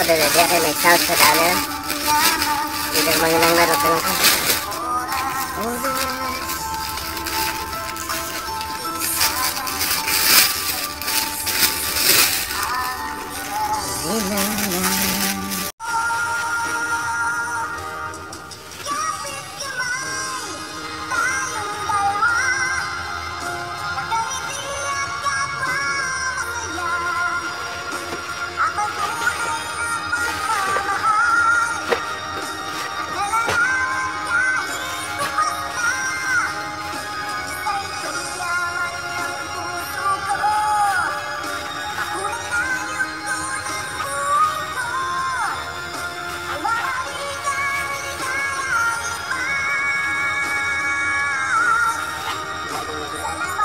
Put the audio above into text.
dia kayak make sound sekali tidak mengenang laro ka lang ka Oh, Bye.